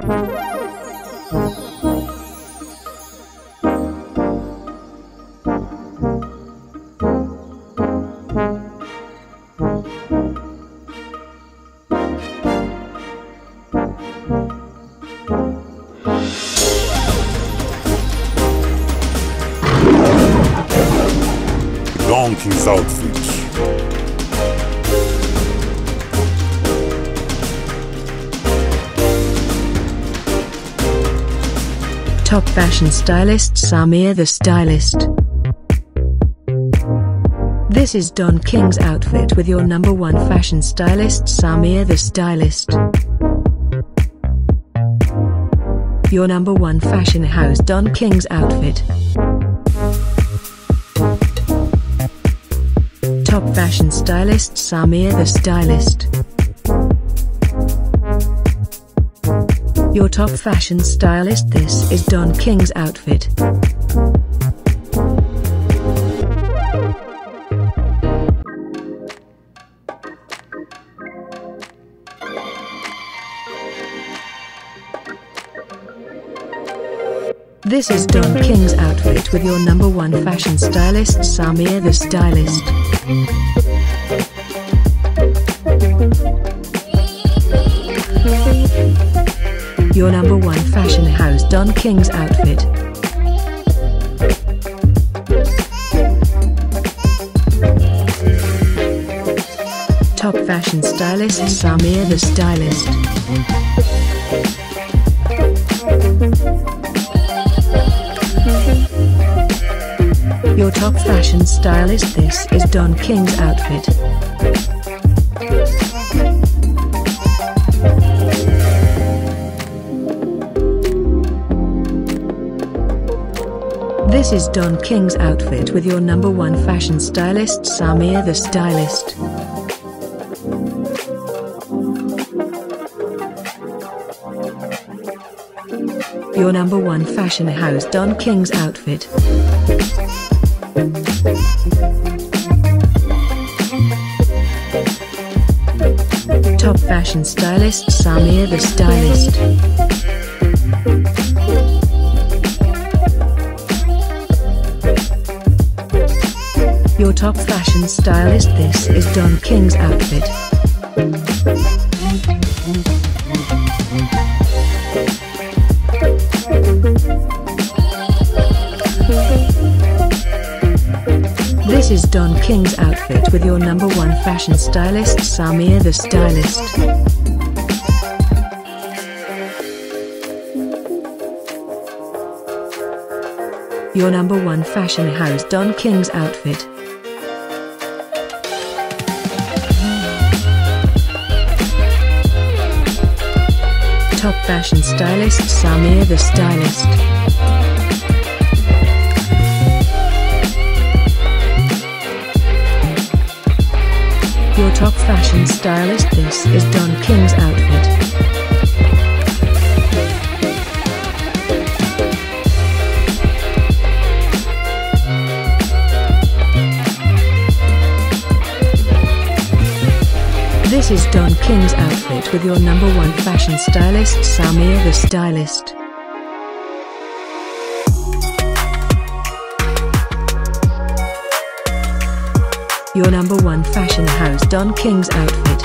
Don King's outfit. Top fashion stylist Samir the Stylist. This is Don King's outfit with your number one fashion stylist Samir the Stylist. Your number one fashion house Don King's outfit. Top fashion stylist Samir the Stylist. Your top fashion stylist this is Don King's outfit. This is Don King's outfit with your number one fashion stylist Samir the Stylist. Your number one fashion house Don King's outfit. Top fashion stylist Samir the Stylist. Your top fashion stylist this is Don King's outfit. This is Don King's outfit with your number one fashion stylist Samir the Stylist. Your number one fashion house Don King's outfit. Top fashion stylist Samir the Stylist. Your top fashion stylist this is Don King's outfit. This is Don King's outfit with your number one fashion stylist Samir the Stylist. Your number one fashion house Don King's outfit. Top fashion stylist Samir the Stylist. Your top fashion stylist this is Don King's outfit. Is Don King's outfit with your number one fashion stylist Samir the Stylist. Your number one fashion house Don King's outfit.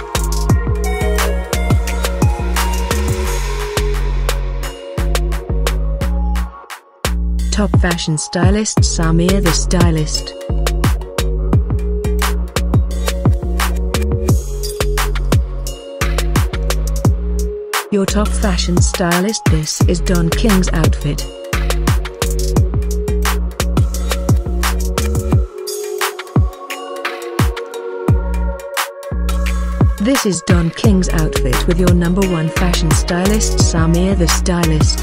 Top fashion stylist Samir the Stylist. Your top fashion stylist this is Don King's outfit. This is Don King's outfit with your number one fashion stylist Samir the Stylist.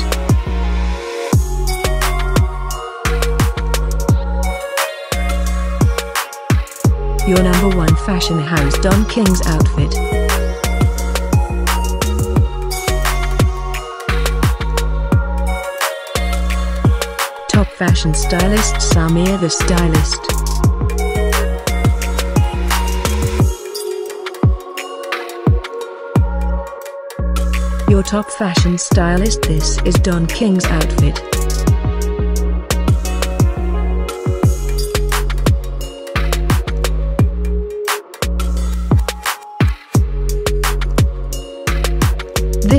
Your number one fashion house Don King's outfit. Fashion stylist Samir the Stylist. Your top fashion stylist this is Don King's outfit.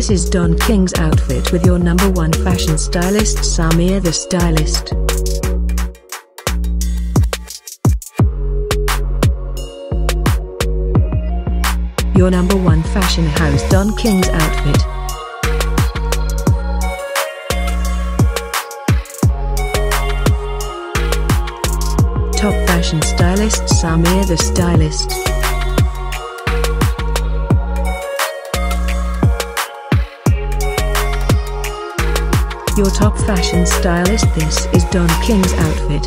This is Don King's outfit with your number one fashion stylist Samir the Stylist. Your number one fashion house Don King's outfit. Top fashion stylist Samir the Stylist. Your top fashion stylist this is Don King's outfit.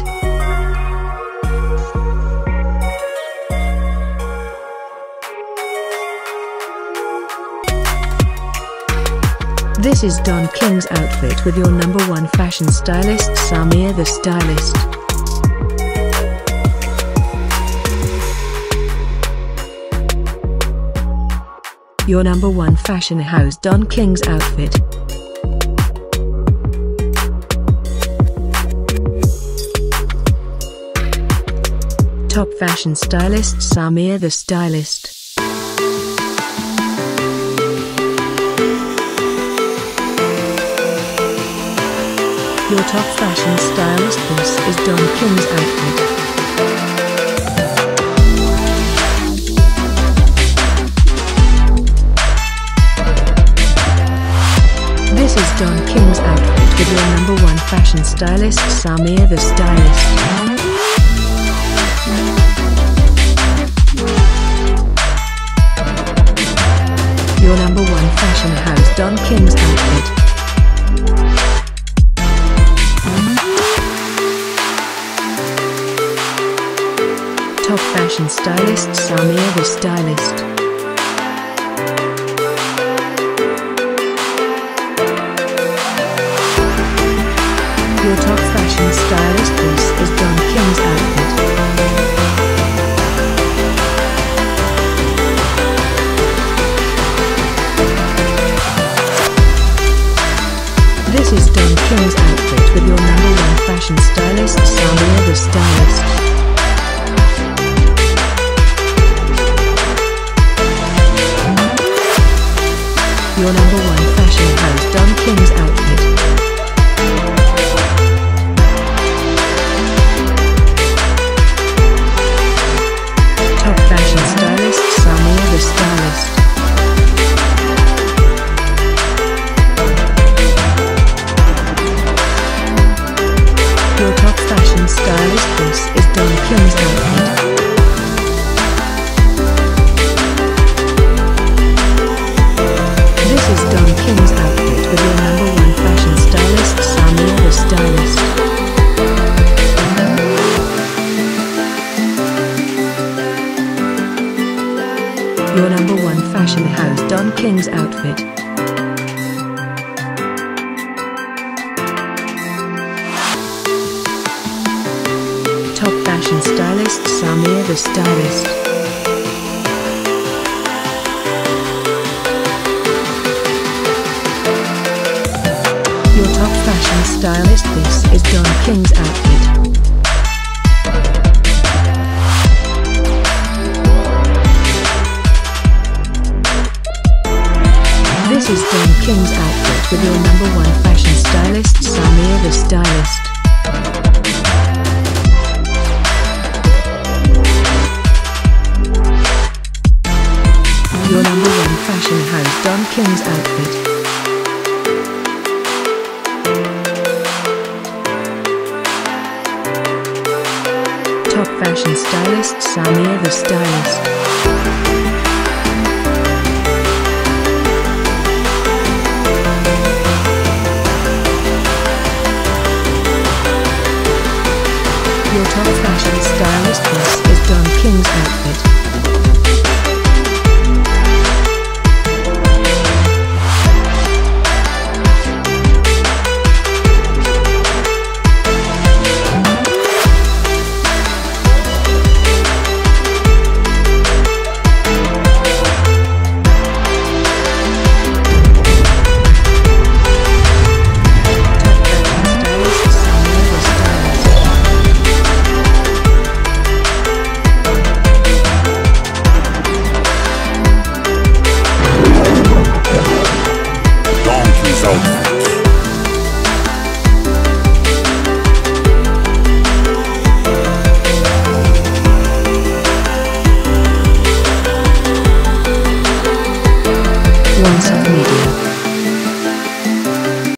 This is Don King's outfit with your number one fashion stylist Samir the Stylist. Your number one fashion house Don King's outfit. Top fashion stylist Samir the Stylist. Your top fashion stylist this is Don King's outfit. This is Don King's outfit with your number one fashion stylist Samir the Stylist. One fashion house Don King's one King's outfit with your number one fashion stylist Samir the Stylist. Your number one fashion house Don King's outfit. Top fashion stylist Samir the Stylist. Stylist this is Don King's outfit. This is Don King's outfit with your number one fashion stylist Samir the Stylist. Your number one fashion house Don King's outfit. The Stylist. Your top fashion stylist this is Don King's outfit. Outfit.